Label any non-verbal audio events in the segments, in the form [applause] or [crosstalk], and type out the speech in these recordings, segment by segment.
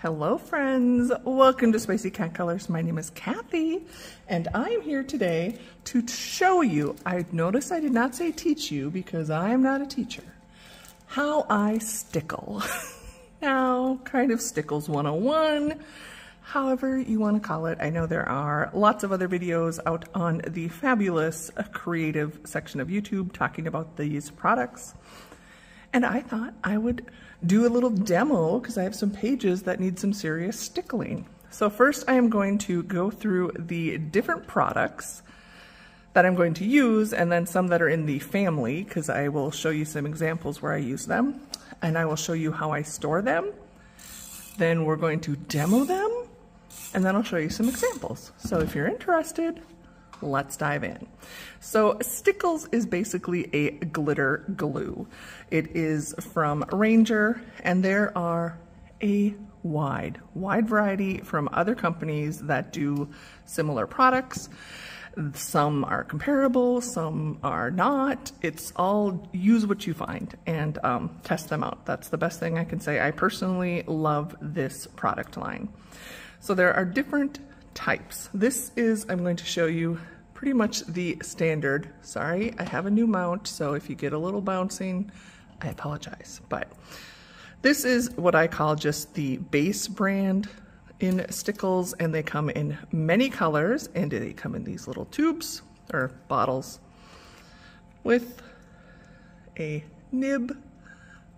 Hello friends, welcome to Spicey Cat Colors. My name is Kathy and I'm here today to show you, I notice I did not say teach you because I am not a teacher, how I stickle. [laughs] now, kind of stickles 101, however you want to call it. I know there are lots of other videos out on the fabulous creative section of YouTube talking about these products. And I thought I would do a little demo because I have some pages that need some serious stickling. So first I am going to go through the different products that I'm going to use and then some that are in the family because I will show you some examples where I use them and I will show you how I store them. Then we're going to demo them and then I'll show you some examples. So if you're interested, let's dive in. So Stickles is basically a glitter glue. It is from Ranger and there are a wide, wide variety from other companies that do similar products. Some are comparable, some are not. It's all use what you find and um, test them out. That's the best thing I can say. I personally love this product line. So there are different types. This is, I'm going to show you pretty much the standard. Sorry, I have a new mount, so if you get a little bouncing, I apologize. But this is what I call just the base brand in Stickles, and they come in many colors, and they come in these little tubes, or bottles, with a nib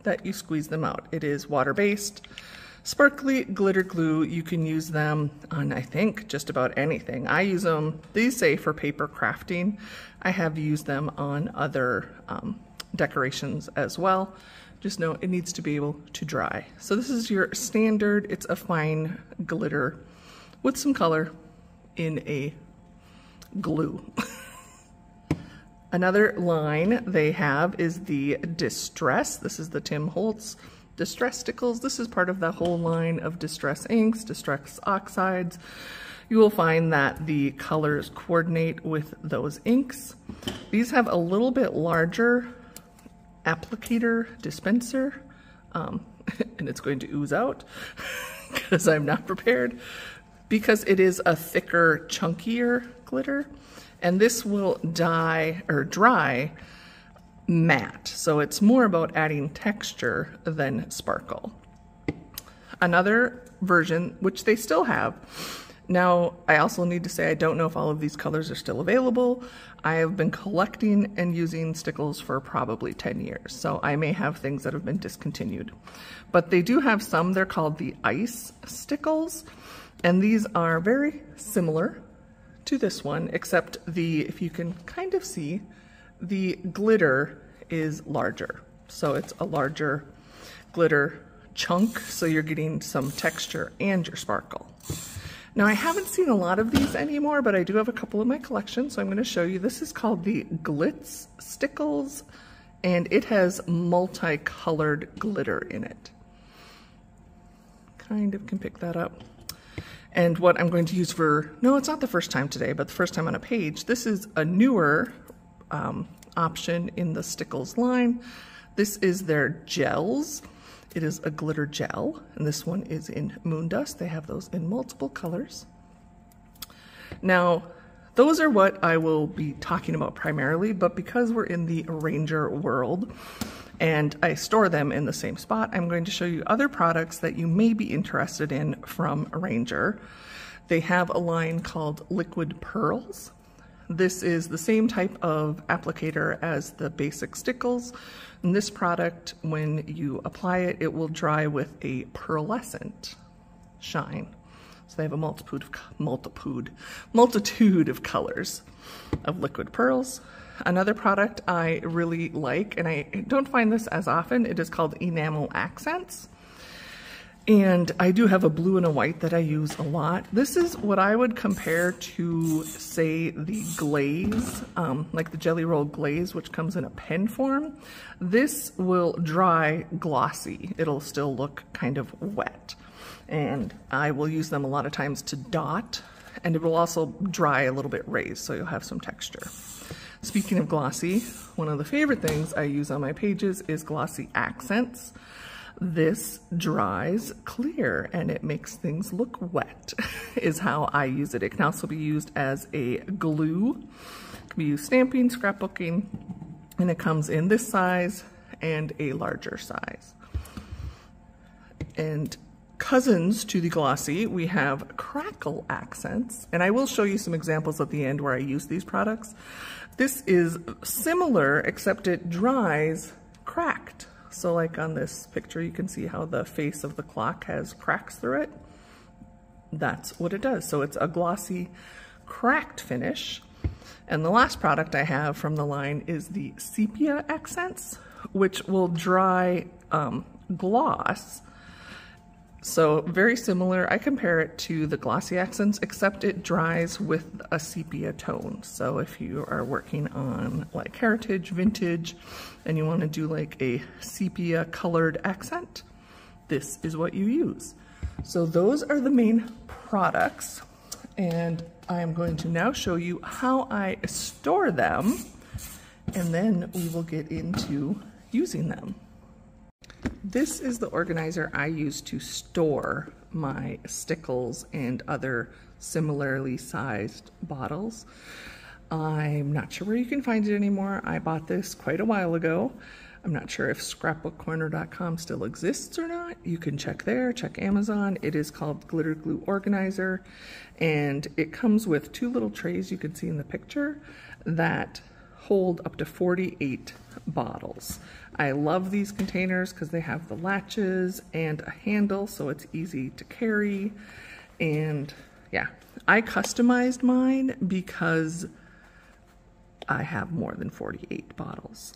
that you squeeze them out. It is water-based. Sparkly glitter glue, you can use them on, I think, just about anything. I use them, these say for paper crafting. I have used them on other um, decorations as well. Just know it needs to be able to dry. So this is your standard, it's a fine glitter with some color in a glue. [laughs] Another line they have is the Distress. This is the Tim Holtz Distress Stickles. This is part of the whole line of Distress inks, Distress oxides. You will find that the colors coordinate with those inks. These have a little bit larger applicator dispenser, um, [laughs] and it's going to ooze out [laughs] because I'm not prepared, because it is a thicker, chunkier glitter, and this will dye or dry matte. So it's more about adding texture than sparkle. Another version, which they still have, now, I also need to say I don't know if all of these colors are still available. I have been collecting and using Stickles for probably 10 years, so I may have things that have been discontinued. But they do have some, they're called the Ice Stickles, and these are very similar to this one, except the, if you can kind of see, the glitter is larger. So it's a larger glitter chunk, so you're getting some texture and your sparkle. Now I haven't seen a lot of these anymore, but I do have a couple in my collection, so I'm gonna show you. This is called the Glitz Stickles, and it has multicolored glitter in it. Kind of can pick that up. And what I'm going to use for, no, it's not the first time today, but the first time on a page, this is a newer um, option in the Stickles line. This is their gels. It is a glitter gel, and this one is in Moondust. They have those in multiple colors. Now, those are what I will be talking about primarily, but because we're in the Ranger world and I store them in the same spot, I'm going to show you other products that you may be interested in from Ranger. They have a line called Liquid Pearls. This is the same type of applicator as the basic Stickles. And this product, when you apply it, it will dry with a pearlescent shine. So they have a multitude of, multitude, multitude of colors of liquid pearls. Another product I really like, and I don't find this as often, it is called Enamel Accents. And I do have a blue and a white that I use a lot. This is what I would compare to, say, the glaze, um, like the Jelly Roll glaze, which comes in a pen form. This will dry glossy. It'll still look kind of wet. And I will use them a lot of times to dot, and it will also dry a little bit raised, so you'll have some texture. Speaking of glossy, one of the favorite things I use on my pages is glossy accents. This dries clear and it makes things look wet [laughs] is how I use it. It can also be used as a glue. It can be used stamping, scrapbooking, and it comes in this size and a larger size. And cousins to the glossy, we have crackle accents. And I will show you some examples at the end where I use these products. This is similar, except it dries cracked. So like on this picture, you can see how the face of the clock has cracks through it. That's what it does. So it's a glossy cracked finish. And the last product I have from the line is the Sepia Accents, which will dry um, gloss so very similar. I compare it to the glossy accents, except it dries with a sepia tone. So if you are working on like heritage, vintage, and you want to do like a sepia colored accent, this is what you use. So those are the main products. And I am going to now show you how I store them, and then we will get into using them. This is the organizer I use to store my stickles and other similarly sized bottles. I'm not sure where you can find it anymore. I bought this quite a while ago. I'm not sure if scrapbookcorner.com still exists or not. You can check there, check Amazon. It is called Glitter Glue Organizer, and it comes with two little trays you can see in the picture that hold up to 48 bottles. I love these containers because they have the latches and a handle so it's easy to carry. And yeah, I customized mine because I have more than 48 bottles.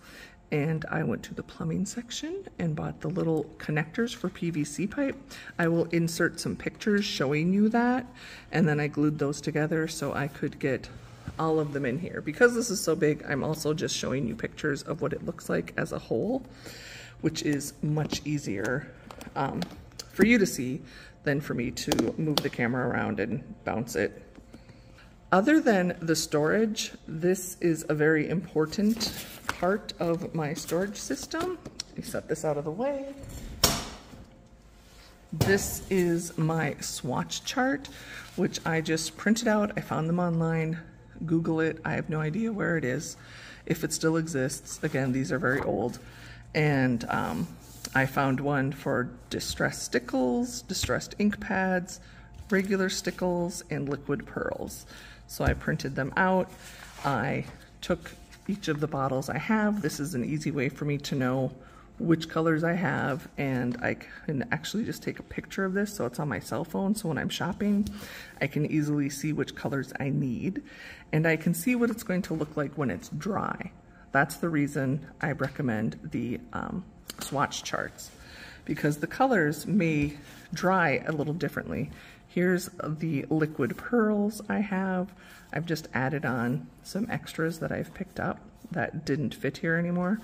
And I went to the plumbing section and bought the little connectors for PVC pipe. I will insert some pictures showing you that. And then I glued those together so I could get all of them in here. Because this is so big, I'm also just showing you pictures of what it looks like as a whole, which is much easier um, for you to see than for me to move the camera around and bounce it. Other than the storage, this is a very important part of my storage system. Let me set this out of the way. This is my swatch chart, which I just printed out. I found them online. Google it. I have no idea where it is, if it still exists. Again, these are very old. And um, I found one for distressed stickles, distressed ink pads, regular stickles, and liquid pearls. So I printed them out. I took each of the bottles I have. This is an easy way for me to know which colors I have and I can actually just take a picture of this so it's on my cell phone so when I'm shopping I can easily see which colors I need and I can see what it's going to look like when it's dry. That's the reason I recommend the um, swatch charts because the colors may dry a little differently. Here's the liquid pearls I have. I've just added on some extras that I've picked up that didn't fit here anymore.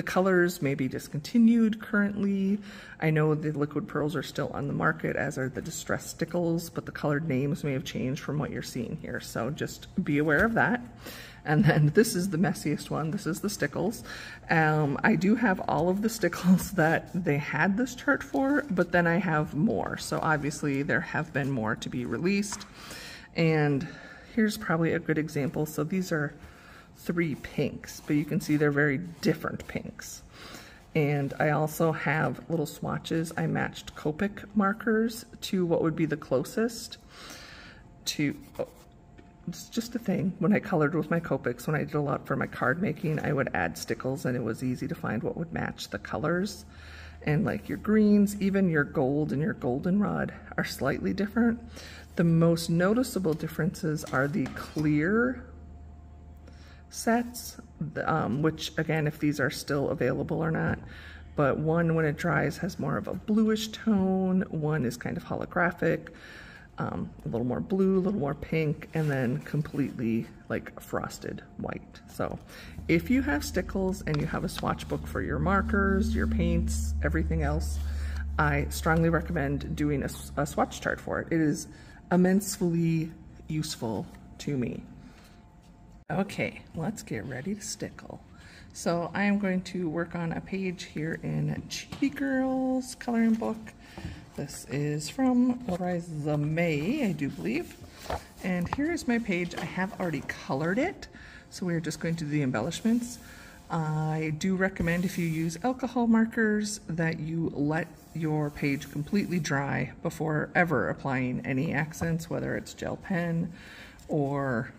The colors may be discontinued currently. I know the liquid pearls are still on the market, as are the distressed stickles, but the colored names may have changed from what you're seeing here. So just be aware of that. And then [laughs] this is the messiest one. This is the stickles. Um, I do have all of the stickles [laughs] that they had this chart for, but then I have more. So obviously there have been more to be released. And here's probably a good example. So these are three pinks, but you can see they're very different pinks. And I also have little swatches. I matched Copic markers to what would be the closest to, oh, it's just a thing. When I colored with my Copics, when I did a lot for my card making, I would add stickles and it was easy to find what would match the colors. And like your greens, even your gold and your goldenrod are slightly different. The most noticeable differences are the clear sets, um, which again, if these are still available or not, but one when it dries has more of a bluish tone, one is kind of holographic, um, a little more blue, a little more pink, and then completely like frosted white. So if you have stickles and you have a swatch book for your markers, your paints, everything else, I strongly recommend doing a, a swatch chart for it. It is immensely useful to me. Okay, let's get ready to stickle. So I am going to work on a page here in Chibi Girls coloring book. This is from Liza May, I do believe. And here is my page. I have already colored it, so we're just going to do the embellishments. I do recommend if you use alcohol markers that you let your page completely dry before ever applying any accents, whether it's gel pen or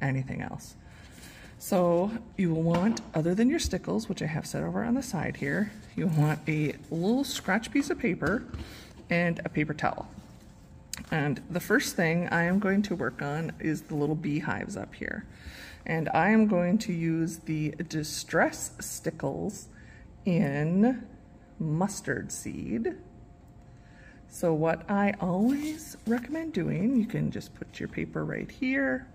anything else. So you will want, other than your stickles, which I have set over on the side here, you'll want a little scratch piece of paper and a paper towel. And the first thing I am going to work on is the little beehives up here. And I am going to use the Distress Stickles in mustard seed. So what I always recommend doing, you can just put your paper right here.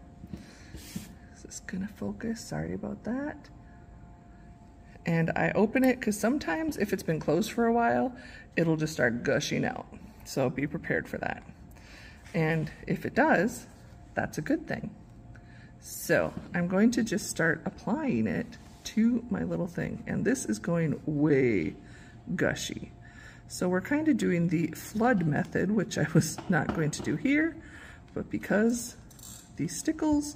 Is this gonna focus? Sorry about that. And I open it because sometimes if it's been closed for a while, it'll just start gushing out. So be prepared for that. And if it does, that's a good thing. So I'm going to just start applying it to my little thing. And this is going way gushy. So we're kind of doing the flood method, which I was not going to do here, but because these stickles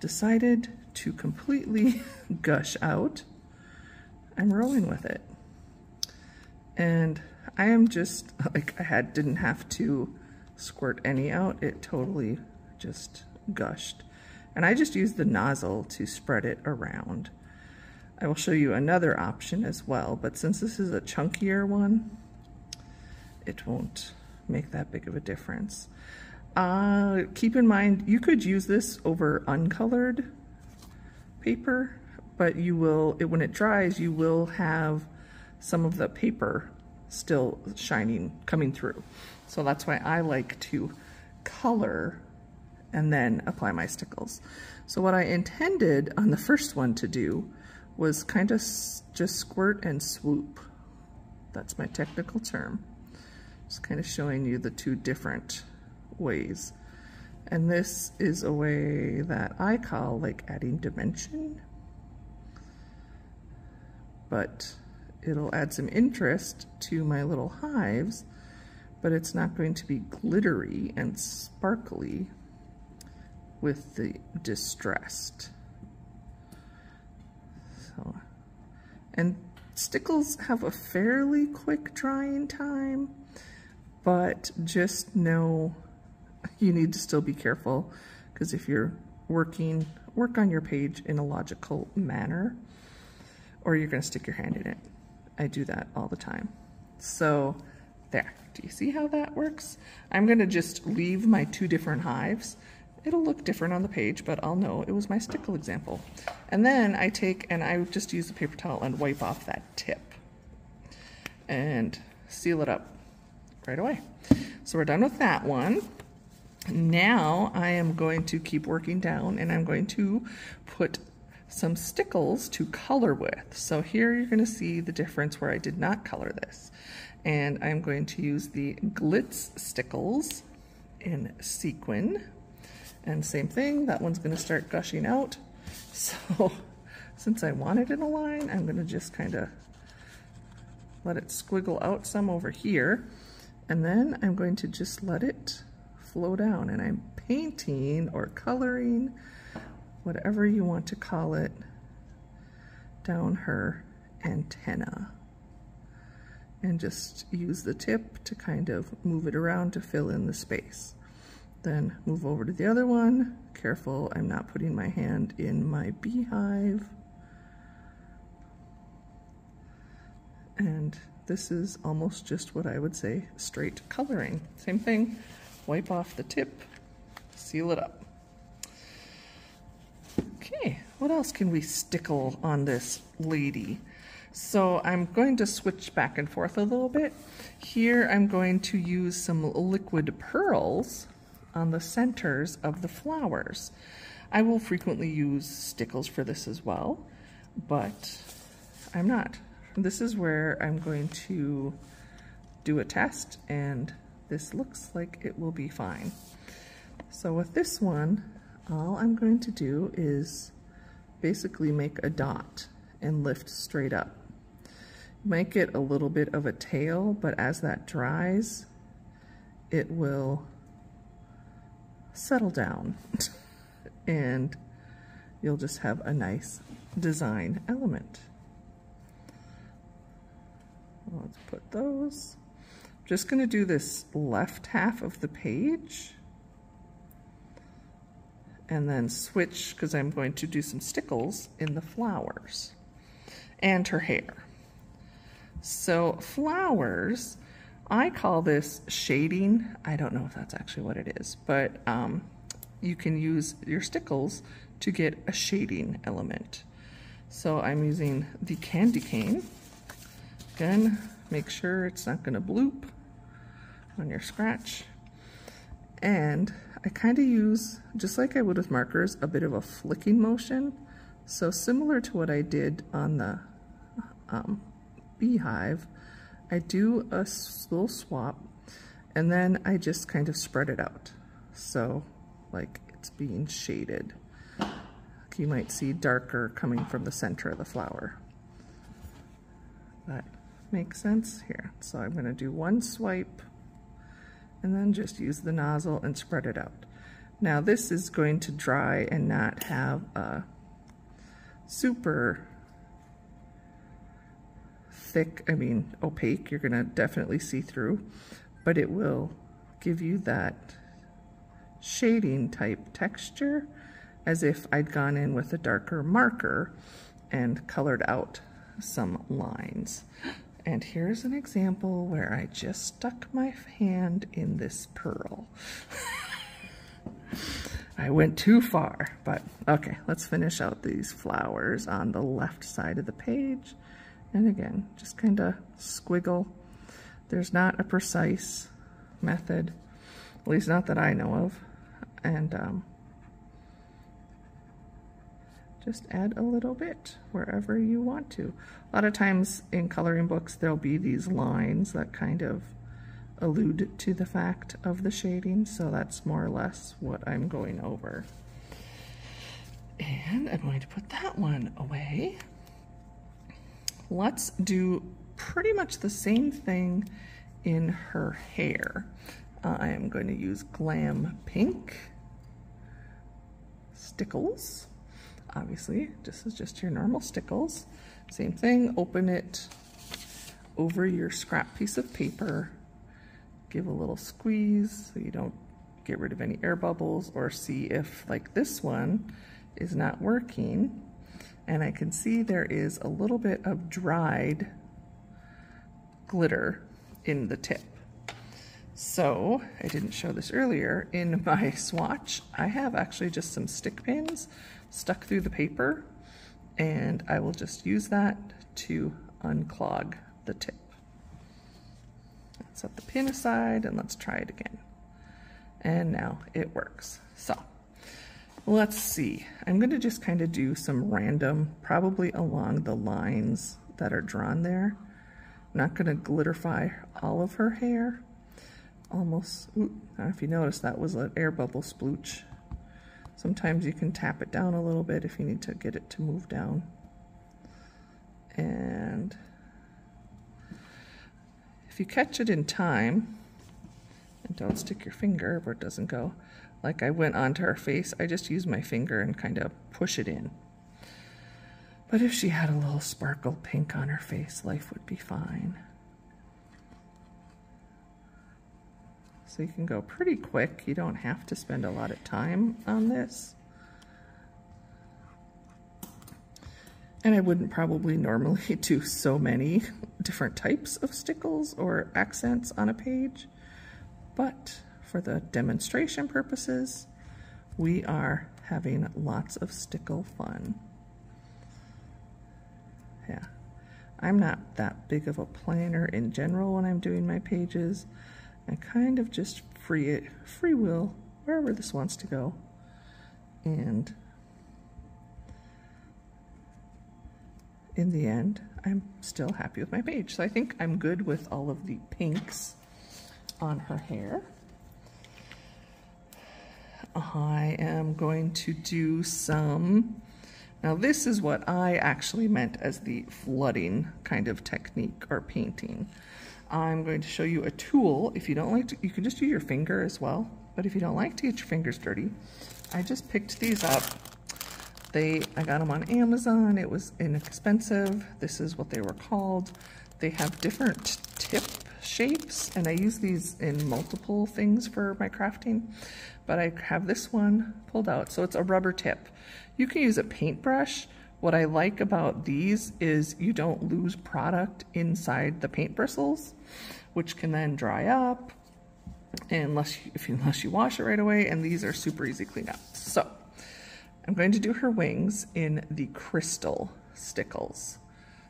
decided to completely [laughs] gush out, I'm rolling with it. And I am just, like I had, didn't have to squirt any out, it totally just gushed. And I just used the nozzle to spread it around. I will show you another option as well, but since this is a chunkier one, it won't make that big of a difference. Uh, keep in mind, you could use this over uncolored paper, but you will, it, when it dries, you will have some of the paper still shining, coming through. So that's why I like to color and then apply my stickles. So what I intended on the first one to do was kind of just squirt and swoop. That's my technical term. Just kind of showing you the two different ways. And this is a way that I call like adding dimension. But it'll add some interest to my little hives, but it's not going to be glittery and sparkly with the distressed. So, and stickles have a fairly quick drying time, but just know [laughs] you need to still be careful because if you're working, work on your page in a logical manner or you're going to stick your hand in it. I do that all the time. So there, do you see how that works? I'm going to just leave my two different hives It'll look different on the page, but I'll know it was my stickle example. And then I take and I just use a paper towel and wipe off that tip and seal it up right away. So we're done with that one. Now I am going to keep working down and I'm going to put some stickles to color with. So here you're going to see the difference where I did not color this. And I'm going to use the Glitz Stickles in Sequin and same thing, that one's gonna start gushing out. [laughs] So since I want it in a line, I'm gonna just kind of let it squiggle out some over here. And then I'm going to just let it flow down and I'm painting or coloring, whatever you want to call it, down her antenna. And just use the tip to kind of move it around to fill in the space. Then move over to the other one. Careful, I'm not putting my hand in my beehive. And this is almost just what I would say straight coloring. Same thing, wipe off the tip, seal it up. Okay, what else can we stickle on this lady? So I'm going to switch back and forth a little bit. Here I'm going to use some liquid pearls on the centers of the flowers. I will frequently use stickles for this as well, but I'm not. This is where I'm going to do a test and this looks like it will be fine. So with this one, all I'm going to do is basically make a dot and lift straight up. Might get a little bit of a tail, but as that dries, it will settle down [laughs] and you'll just have a nice design element. Let's put those. Just going to do this left half of the page and then switch because I'm going to do some stickles in the flowers and her hair. So flowers, I call this shading. I don't know if that's actually what it is, but um, you can use your stickles to get a shading element. So I'm using the candy cane. Again, make sure it's not gonna bloop on your scratch. And I kind of use, just like I would with markers, a bit of a flicking motion. So similar to what I did on the um, beehive, I do a little swap and then I just kind of spread it out. So like it's being shaded. You might see darker coming from the center of the flower. That makes sense here. So I'm gonna do one swipe and then just use the nozzle and spread it out. Now this is going to dry and not have a super thick, I mean opaque, you're gonna definitely see through, but it will give you that shading type texture as if I'd gone in with a darker marker and colored out some lines. And here's an example where I just stuck my hand in this pearl. [laughs] I went too far, but okay, let's finish out these flowers on the left side of the page. And again, just kind of squiggle. There's not a precise method, at least not that I know of. And um, just add a little bit wherever you want to. A lot of times in coloring books, there'll be these lines that kind of allude to the fact of the shading, so that's more or less what I'm going over. And I'm going to put that one away. Let's do pretty much the same thing in her hair. Uh, I am going to use Glam Pink Stickles obviously. This is just your normal stickles. Same thing, open it over your scrap piece of paper. Give a little squeeze so you don't get rid of any air bubbles or see if, like this one, is not working. And I can see there is a little bit of dried glitter in the tip. So, I didn't show this earlier, in my [laughs] swatch, I have actually just some stick pins stuck through the paper and I will just use that to unclog the tip. Set the pin aside and let's try it again. And now it works. So let's see. I'm going to just kind of do some random, probably along the lines that are drawn there. I'm not going to glitterify all of her hair. Almost, ooh, if you notice, that was an air bubble splooch Sometimes you can tap it down a little bit if you need to get it to move down. And if you catch it in time, and don't stick your finger where it doesn't go, like I went onto her face, I just use my finger and kind of push it in. But if she had a little sparkle pink on her face, life would be fine. So you can go pretty quick. You don't have to spend a lot of time on this. And I wouldn't probably normally [laughs] do so many different types of stickles or accents on a page, but for the demonstration purposes, we are having lots of stickle fun. Yeah, I'm not that big of a planner in general when I'm doing my pages. I kind of just free it, free will, wherever this wants to go. And in the end, I'm still happy with my page. So I think I'm good with all of the pinks on her hair. I am going to do some, Now this is what I actually meant as the flooding kind of technique or painting. I'm going to show you a tool. If you don't like to, you can just use your finger as well. But if you don't like to get your fingers dirty, I just picked these up. They, I got them on Amazon. It was inexpensive. This is what they were called. They have different tip shapes and I use these in multiple things for my crafting but I have this one pulled out so it's a rubber tip you can use a paintbrush what I like about these is you don't lose product inside the paint bristles which can then dry up unless you, if unless you wash it right away and these are super easy clean up so I'm going to do her wings in the crystal stickles.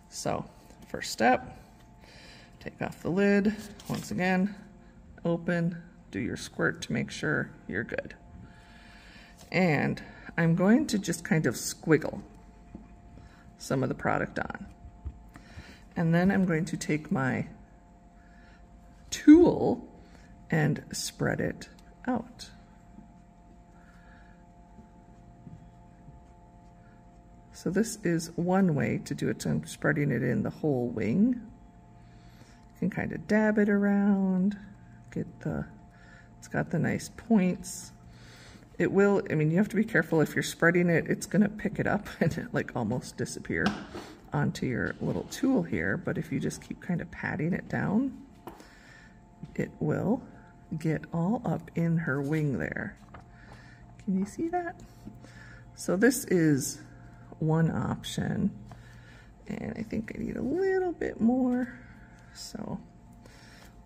So first step Take off the lid, once again, open, do your squirt to make sure you're good. And I'm going to just kind of squiggle some of the product on. And then I'm going to take my tool and spread it out. So this is one way to do it. So I'm spreading it in the whole wing You can kind of dab it around, get the, it's got the nice points. It will, I mean, you have to be careful if you're spreading it, it's gonna pick it up [laughs] and like almost disappear onto your little tool here. But if you just keep kind of patting it down, it will get all up in her wing there. Can you see that? So this is one option. And I think I need a little bit more. So,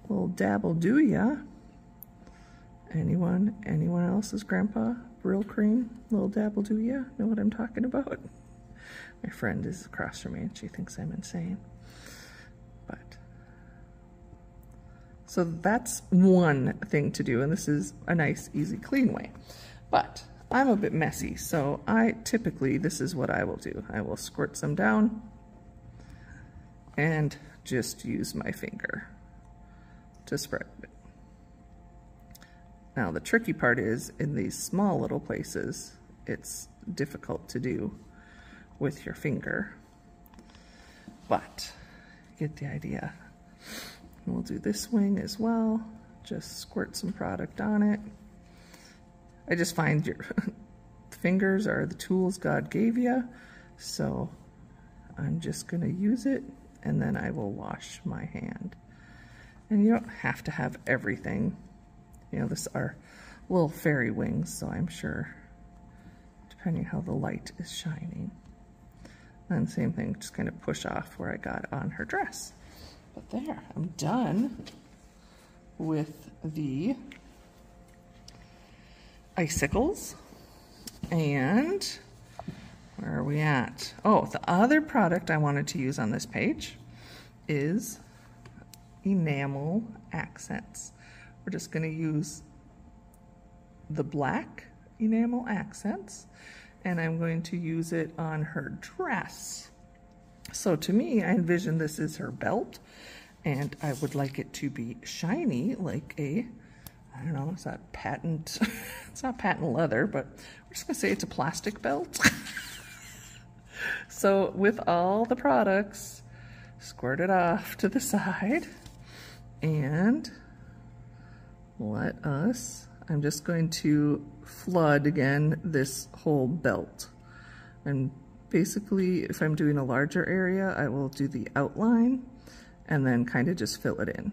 little dabble do ya. Anyone, anyone else's grandpa, Brylcreem? little dabble do ya? Know what I'm talking about? [laughs] My friend is across from me and she thinks I'm insane. But, so that's one thing to do, and this is a nice, easy, clean way. But I'm a bit messy, so I typically, this is what I will do. I will squirt some down and just use my finger to spread it. Now the tricky part is in these small little places, it's difficult to do with your finger, but get the idea. And we'll do this wing as well. Just squirt some product on it. I just find your [laughs] fingers are the tools God gave you, so I'm just gonna use it and then I will wash my hand. And you don't have to have everything. You know, this are little fairy wings, so I'm sure, depending how the light is shining. And same thing, just kind of push off where I got on her dress. But there, I'm done with the icicles. And where are we at? Oh, the other product I wanted to use on this page is enamel accents. We're just going to use the black enamel accents and I'm going to use it on her dress. So to me, I envision this is her belt and I would like it to be shiny like a, I don't know, it's not patent, [laughs] it's not patent leather, but we're just gonna say it's a plastic belt. [laughs] So with all the products, squirt it off to the side and let us, I'm just going to flood again this whole belt. And basically, if I'm doing a larger area, I will do the outline and then kind of just fill it in.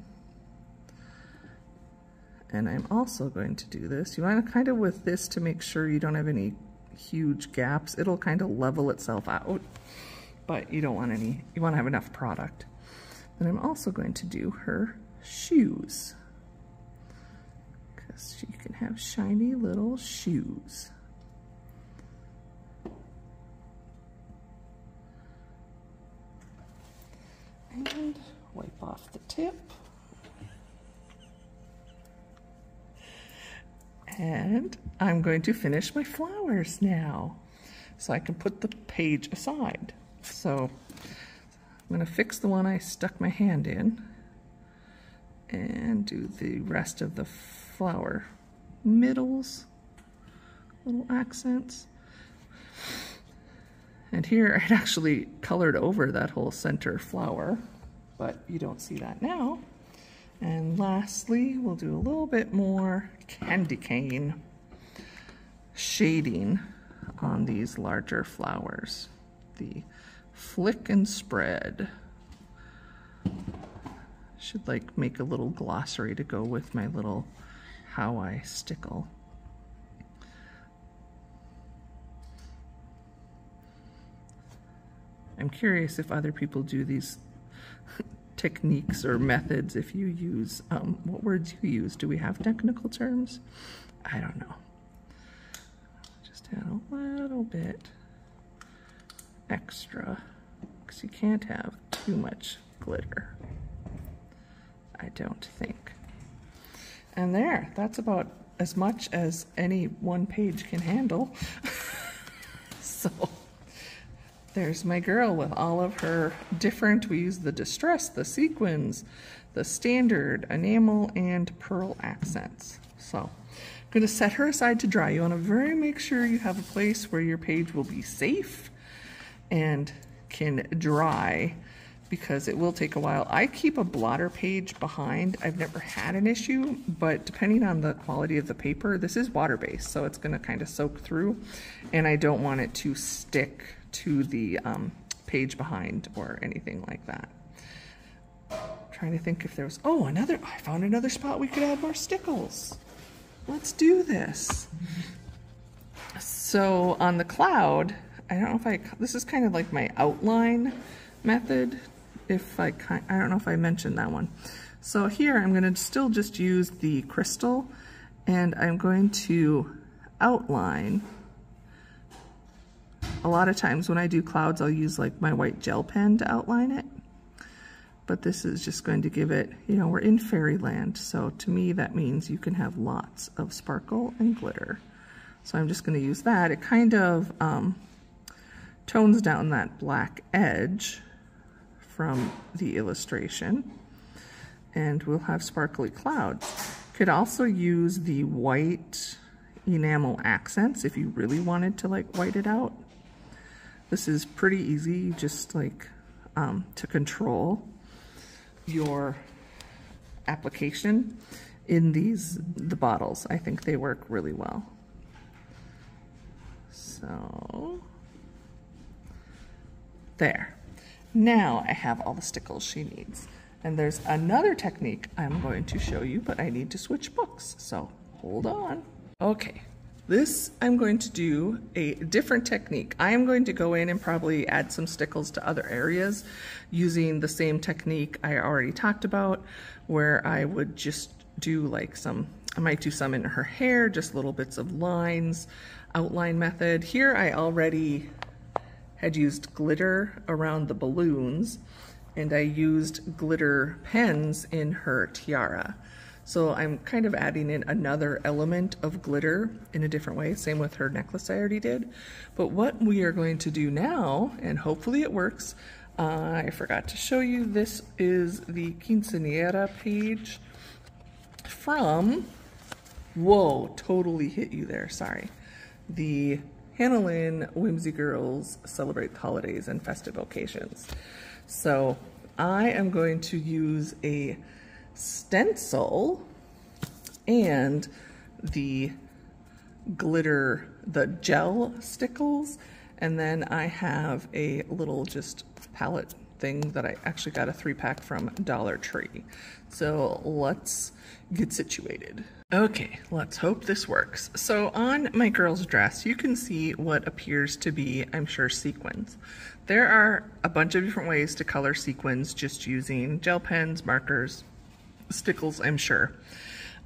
And I'm also going to do this. You want to kind of with this to make sure you don't have any huge gaps. It'll kind of level itself out, but you don't want any, you want to have enough product. Then I'm also going to do her shoes because she can have shiny little shoes. And wipe off the tip. And I'm going to finish my flowers now so I can put the page aside. So I'm going to fix the one I stuck my hand in and do the rest of the flower middles, little accents. And here [laughs] I'd actually colored over that whole center flower, but you don't see that now. And lastly, we'll do a little bit more candy cane shading on these larger flowers. The flick and spread. Should like make a little glossary to go with my little how I stickle. I'm curious if other people do these [laughs] techniques or methods if you use, um, what words you use. Do we have technical terms? I don't know. Just add a little bit extra because you can't have too much glitter. I don't think. And there, that's about as much as any one page can handle. [laughs] so there's my girl with all of her different, we use the distress, the sequins, the standard, enamel, and pearl accents. So I'm gonna set her aside to dry. You wanna very make sure you have a place where your page will be safe and can dry because it will take a while. I keep a blotter page behind. I've never had an issue, but depending on the quality of the paper, this is water-based, so it's gonna kind of soak through, and I don't want it to stick to the um, page behind or anything like that. trying to think if there was, oh, another, I found another spot we could add more stickles. Let's do this. So on the cloud, I don't know if I, this is kind of like my outline method. If I, I don't know if I mentioned that one. So here I'm gonna still just use the crystal and I'm going to outline a lot of times when I do clouds, I'll use like my white gel pen to outline it. But this is just going to give it, you know, we're in fairyland. So to me, that means you can have lots of sparkle and glitter. So I'm just gonna use that. It kind of um, tones down that black edge from the illustration. And we'll have sparkly clouds. Could also use the white enamel accents if you really wanted to like white it out. This is pretty easy, just like um, to control your application in these, the bottles. I think they work really well. So, there. Now I have all the stickles she needs. And there's another technique I'm going to show you, but I need to switch books, so hold on. Okay, this, I'm going to do a different technique. I am going to go in and probably add some stickles to other areas using the same technique I already talked about, where I would just do like some, I might do some in her hair, just little bits of lines, outline method. Here I already had used glitter around the balloons and I used glitter pens in her tiara. So I'm kind of adding in another element of glitter in a different way. Same with her necklace I already did. But what we are going to do now, and hopefully it works, uh, I forgot to show you, this is the quinceanera page from, whoa, totally hit you there, sorry. The Hannah Whimsy Girls Celebrate Holidays and Festive Occasions. So I am going to use a stencil and the glitter, the gel stickles. And then I have a little just palette thing that I actually got a three pack from Dollar Tree. So let's get situated. Okay, let's hope this works. So on my girl's dress, you can see what appears to be, I'm sure, sequins. There are a bunch of different ways to color sequins just using gel pens, markers, stickles, I'm sure.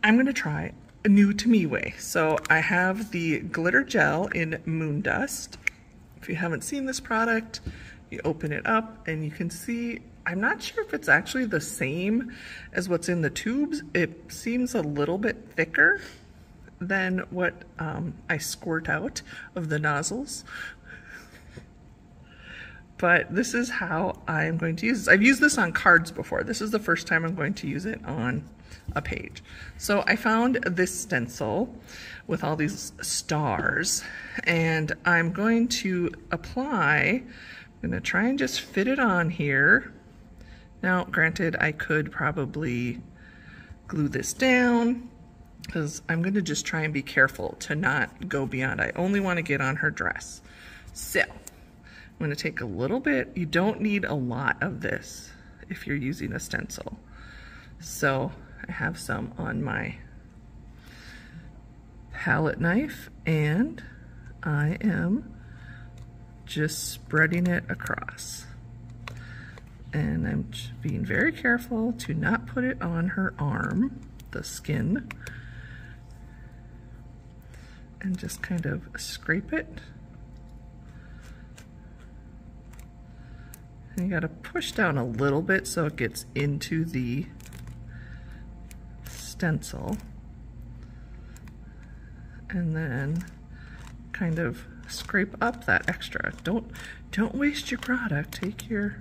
I'm gonna try a new to me way. So I have the glitter gel in Moon Dust. If you haven't seen this product, you open it up and you can see, I'm not sure if it's actually the same as what's in the tubes. It seems a little bit thicker than what um, I squirt out of the nozzles, but this is how I'm going to use this. I've used this on cards before. This is the first time I'm going to use it on a page. So I found this stencil with all these stars and I'm going to apply, I'm to try and just fit it on here. Now, granted, I could probably glue this down because I'm going to just try and be careful to not go beyond. I only want to get on her dress. So, I'm to take a little bit. You don't need a lot of this if you're using a stencil. So, I have some on my palette knife and I am just spreading it across. And I'm being very careful to not put it on her arm, the skin, and just kind of scrape it. And you gotta push down a little bit so it gets into the stencil. And then kind of scrape up that extra. Don't don't waste your product. Take your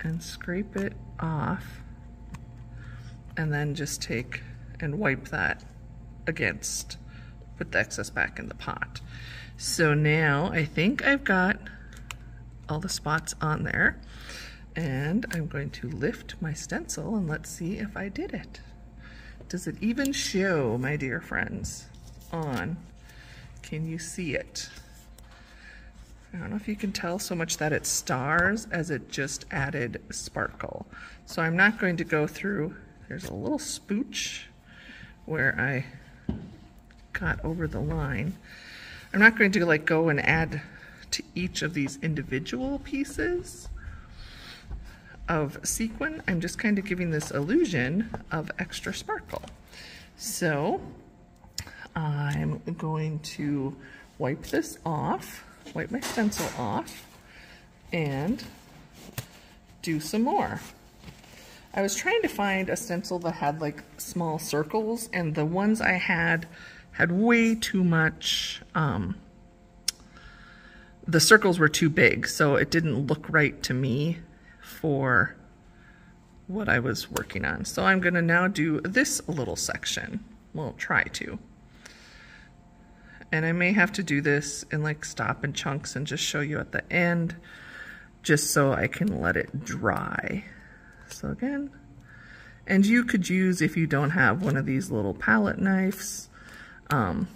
and scrape it off and then just take and wipe that against put the excess back in the pot. So now I think I've got all the spots on there and I'm going to lift my stencil and let's see if I did it. Does it even show, my dear friends, on? Can you see it? I don't know if you can tell so much that it's stars as it just added sparkle. So I'm not going to go through, there's a little spooch where I got over the line. I'm not going to like go and add to each of these individual pieces of sequin. I'm just kind of giving this illusion of extra sparkle. So I'm going to wipe this off, wipe my stencil off, and do some more. I was trying to find a stencil that had like small circles and the ones I had had way too much, um, the circles were too big, so it didn't look right to me for what I was working on. So I'm gonna now do this little section. Well, try to. And I may have to do this in like stop in chunks and just show you at the end, just so I can let it dry. So again, and you could use, if you don't have one of these little palette knives, um,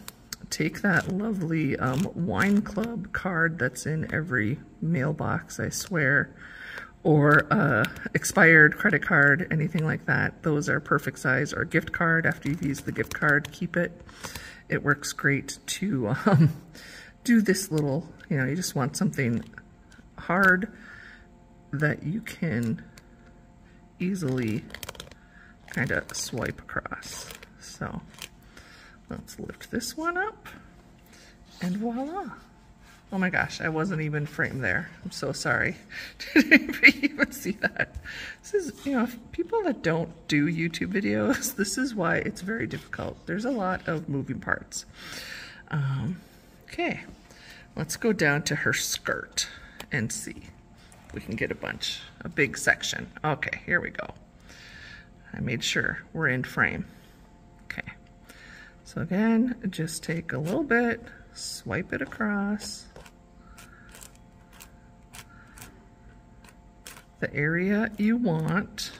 take that lovely um, wine club card that's in every mailbox, I swear, or uh, expired credit card, anything like that. Those are perfect size, or gift card. After you've used the gift card, keep it. It works great to um, [laughs] do this little, you know, you just want something hard that you can easily kind of swipe across. So let's lift this one up and voila. Oh my gosh, I wasn't even framed there. I'm so sorry. [laughs] See that? This is, you know, people that don't do YouTube videos, [laughs] this is why it's very difficult. There's a lot of moving parts. Um, okay, let's go down to her skirt and see we can get a bunch, a big section. Okay, here we go. I made sure we're in frame. Okay, so again, just take a little bit, swipe it across, the area you want.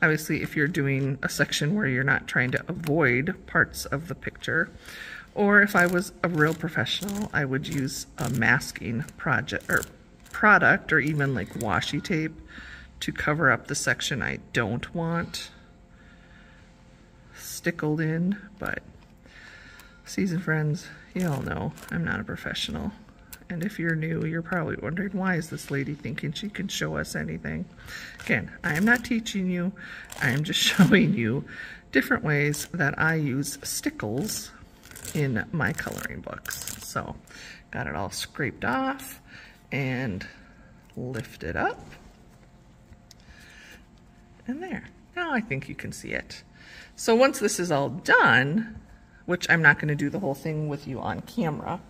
Obviously, if you're doing a section where you're not trying to avoid parts of the picture, or if I was a real professional, I would use a masking project or product or even like washi tape to cover up the section I don't want stickled in, but season friends, you all know I'm not a professional. And if you're new, you're probably wondering, why is this lady thinking she can show us anything? Again, I am not teaching you. I am just [laughs] showing you different ways that I use stickles in my coloring books. So, got it all scraped off and lifted up. And there. Now I think you can see it. So once this is all done, which I'm not going to do the whole thing with you on camera,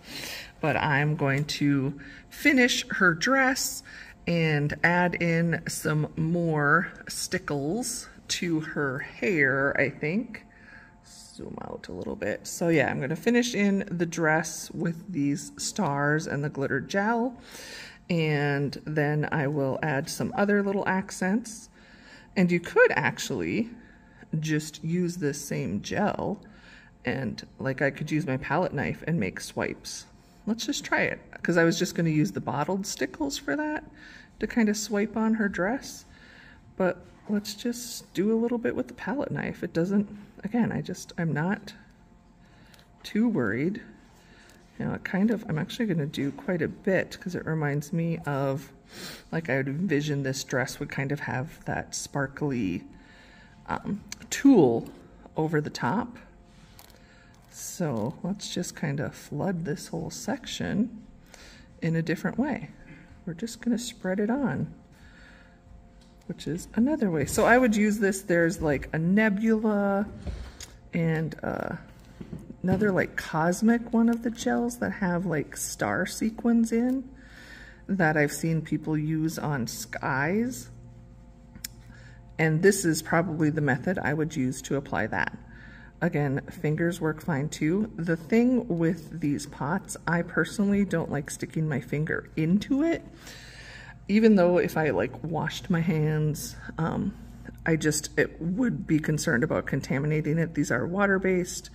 but I'm going to finish her dress and add in some more stickles to her hair, I think. Zoom out a little bit. So yeah, I'm going to finish in the dress with these stars and the glitter gel. And then I will add some other little accents. And you could actually just use this same gel and like I could use my palette knife and make swipes. Let's just try it because I was just going to use the bottled stickles for that to kind of swipe on her dress. But let's just do a little bit with the palette knife. It doesn't, again, I just, I'm not too worried. You know, it kind of, I'm actually going to do quite a bit because it reminds me of, like I would envision this dress would kind of have that sparkly um, tulle over the top. So let's just kind of flood this whole section in a different way. We're just going to spread it on, which is another way. So I would use this, there's like a nebula and uh, another like cosmic one of the gels that have like star sequins in that I've seen people use on skies. And this is probably the method I would use to apply that. Again, fingers work fine too. The thing with these pots, I personally don't like sticking my finger into it. Even though if I like washed my hands, um, I just, it would be concerned about contaminating it. These are water-based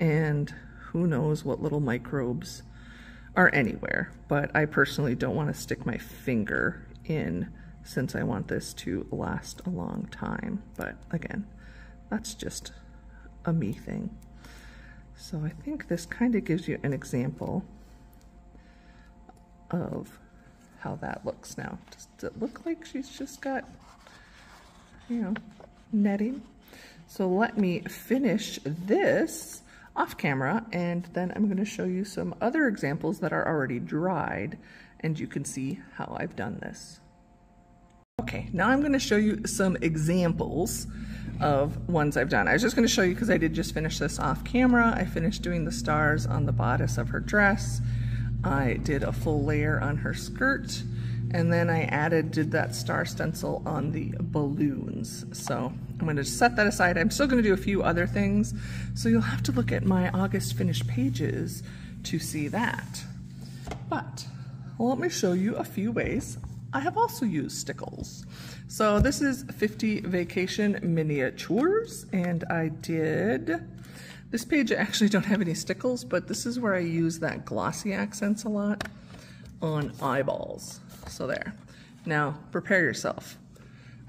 and who knows what little microbes are anywhere. But I personally don't want to stick my finger in since I want this to last a long time. But again, that's just a me thing. So I think this kind of gives you an example of how that looks now. Does it look like she's just got, you know, netting? So let me finish this off camera and then I'm going to show you some other examples that are already dried and you can see how I've done this. Okay, now I'm going to show you some examples of ones I've done. I was just going to show you because I did just finish this off camera. I finished doing the stars on the bodice of her dress. I did a full layer on her skirt and then I added, did that star stencil on the balloons. So I'm going to set that aside. I'm still going to do a few other things. So you'll have to look at my August finished pages to see that. But let me show you a few ways I have also used stickles. So this is 50 Vacation Miniatures, and I did, this page I actually don't have any stickles, but this is where I use that glossy accents a lot on eyeballs. So there. Now, prepare yourself.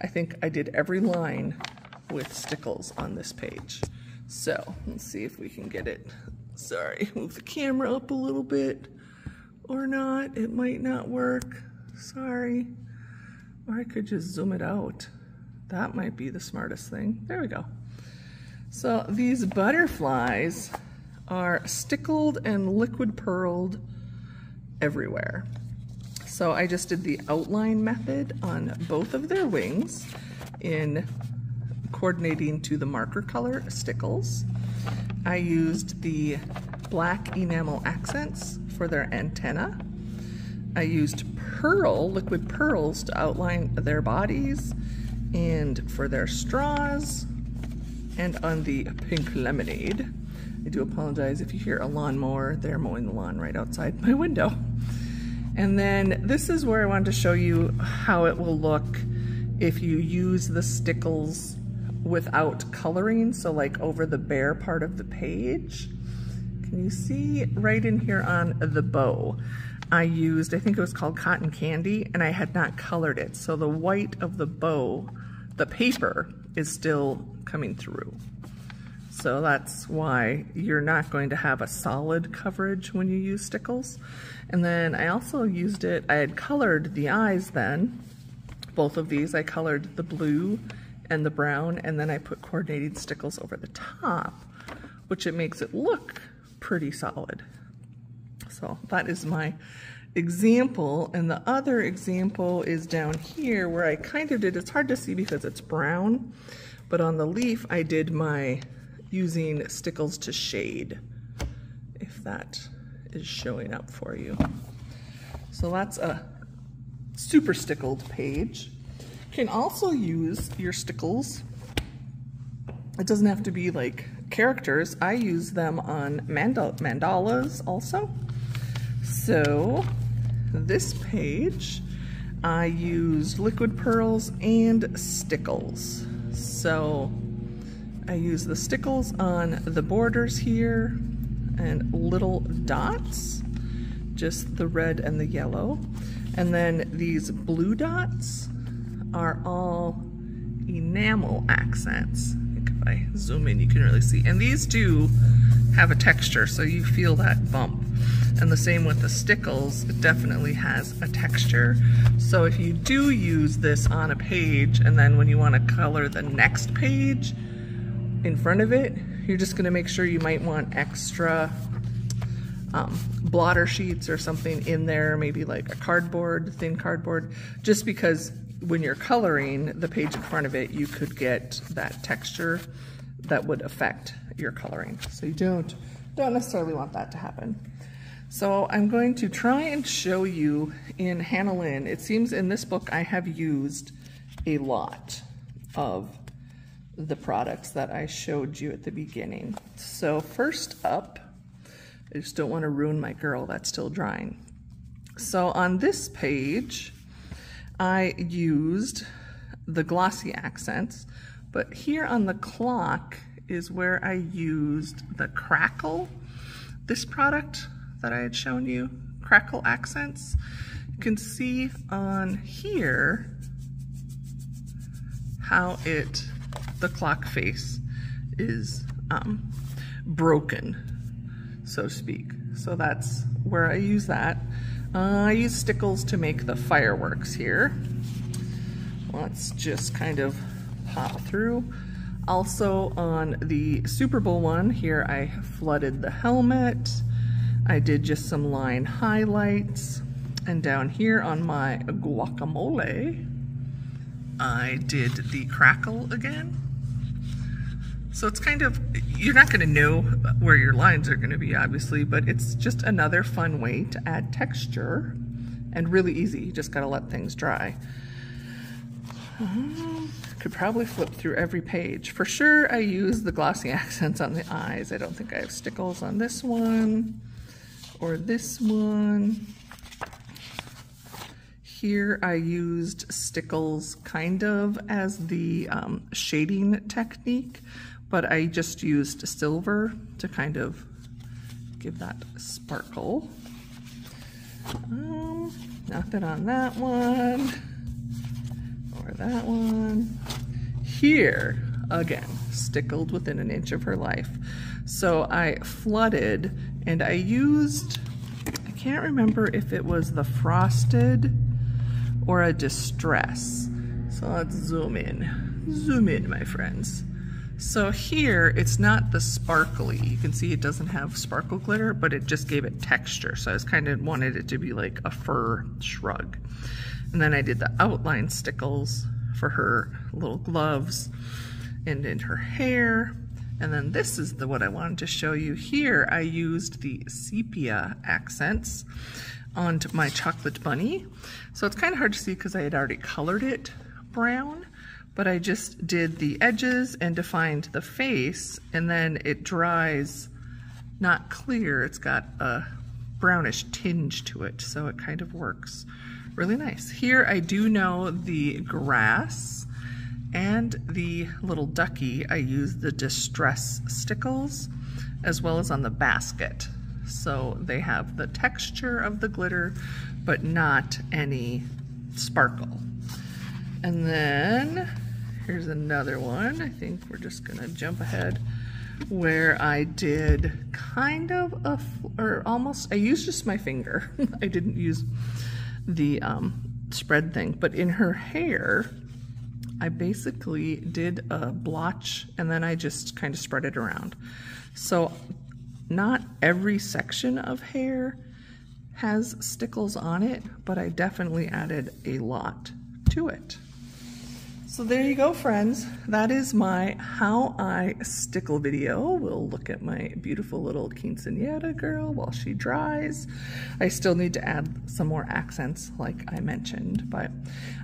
I think I did every line with stickles on this page. So, let's see if we can get it. Sorry, [laughs] move the camera up a little bit or not. It might not work. Sorry. Or I could just zoom it out. That might be the smartest thing. There we go. So these butterflies are stickled and liquid pearled everywhere. So I just did the outline method on both of their wings in coordinating to the marker color stickles. I used the black enamel accents for their antenna. I used pearl, liquid pearls, to outline their bodies and for their straws and on the pink lemonade. I do apologize if you hear a lawnmower. They're mowing the lawn right outside my window. And then this is where I wanted to show you how it will look if you use the stickles without coloring, so like over the bare part of the page. Can you see right in here on the bow? I used, I think it was called cotton candy, and I had not colored it. So the white of the bow, the paper, is still coming through. So that's why you're not going to have a solid coverage when you use stickles. And then I also used it, I had colored the eyes then, both of these. I colored the blue and the brown, and then I put coordinating stickles over the top, which it makes it look pretty solid. So that is my example. And the other example is down here where I kind of did, it's hard to see because it's brown, but on the leaf I did my using stickles to shade, if that is showing up for you. So that's a super stickled page. You can also use your stickles it doesn't have to be like characters. I use them on mandal mandalas also. So this page, I used liquid pearls and stickles. So I use the stickles on the borders here and little dots, just the red and the yellow. And then these blue dots are all enamel accents. If I zoom in, you can really see. And these do have a texture, so you feel that bump. And the same with the stickles, it definitely has a texture. So if you do use this on a page, and then when you want to color the next page in front of it, you're just gonna make sure you might want extra um, blotter sheets or something in there, maybe like a cardboard, thin cardboard, just because when you're coloring the page in front of it, you could get that texture that would affect your coloring. So you don't, don't necessarily want that to happen. So I'm going to try and show you in Hannah Lynn, it seems in this book I have used a lot of the products that I showed you at the beginning. So first up, I just don't want to ruin my girl that's still drying. So on this page, I used the glossy accents, but here on the clock is where I used the Crackle, this product that I had shown you, Crackle Accents. You can see on here how it, the clock face is um, broken, so to speak. So that's where I use that. Uh, I use stickles to make the fireworks here. Let's just kind of pop through. Also on the Super Bowl one, here I flooded the helmet. I did just some line highlights. And down here on my guacamole, I did the crackle again. So it's kind of, you're not gonna know where your lines are gonna be obviously, but it's just another fun way to add texture and really easy. You just gotta let things dry. Um, could probably flip through every page. For sure I use the glossy [laughs] accents on the eyes. I don't think I have stickles on this one or this one. Here I used stickles kind of as the um, shading technique, but I just used silver to kind of give that sparkle. Um, nothing on that one or that one. Here, again, stickled within an inch of her life. So I flooded and I used, I can't remember if it was the frosted or a distress. So let's zoom in. Zoom in, my friends. So here, it's not the sparkly. You can see it doesn't have sparkle glitter, but it just gave it texture. So I just kind of wanted it to be like a fur shrug. And then I did the outline stickles for her little gloves and in her hair. And then this is the what I wanted to show you here. I used the sepia accents onto my chocolate bunny. So it's kind of hard to see because I had already colored it brown but I just did the edges and defined the face and then it dries not clear. It's got a brownish tinge to it, so it kind of works really nice. Here I do know the grass and the little ducky. I use the Distress Stickles as well as on the basket. So they have the texture of the glitter, but not any sparkle. And then Here's another one. I think we're just gonna jump ahead where I did kind of a, or almost, I used just my finger. [laughs] I didn't use the um, spread thing, but in her hair, I basically did a blotch and then I just kind of spread it around. So not every section of hair has stickles on it, but I definitely added a lot to it. So there you go, friends. That is my how I stickle video. We'll look at my beautiful little quinceanera girl while she dries. I still need to add some more accents like I mentioned, but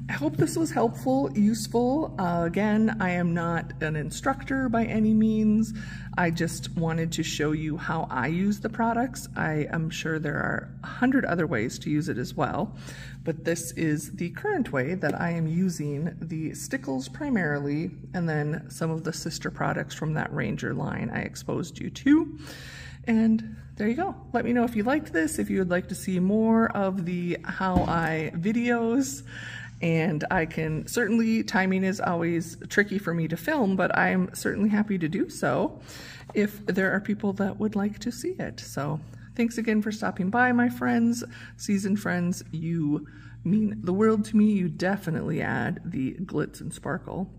I hope this was helpful, useful. Uh, again, I am not an instructor by any means. I just wanted to show you how I use the products. I am sure there are a hundred other ways to use it as well, but this is the current way that I am using the Stickles primarily, and then some of the sister products from that Ranger line I exposed you to. And there you go. Let me know if you liked this, if you would like to see more of the how I videos and I can certainly, timing is always tricky for me to film, but I'm certainly happy to do so if there are people that would like to see it. So thanks again for stopping by, my friends, seasoned friends. You mean the world to me. You definitely add the glitz and sparkle.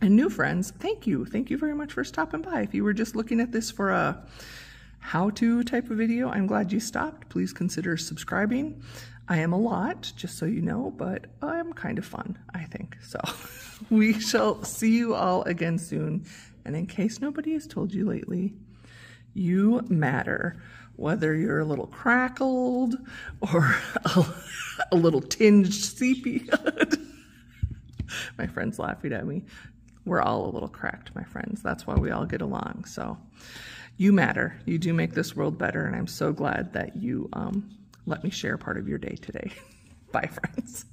And new friends, thank you. Thank you very much for stopping by. If you were just looking at this for a how-to type of video, I'm glad you stopped. Please consider subscribing. I am a lot, just so you know, but I'm kind of fun, I think. So [laughs] we shall see you all again soon. And in case nobody has told you lately, you matter. Whether you're a little crackled or [laughs] a, a little tinged sepia. [laughs] my friend's laughing at me. We're all a little cracked, my friends. That's why we all get along. So you matter. You do make this world better, and I'm so glad that you um, let me share part of your day today. [laughs] Bye, friends.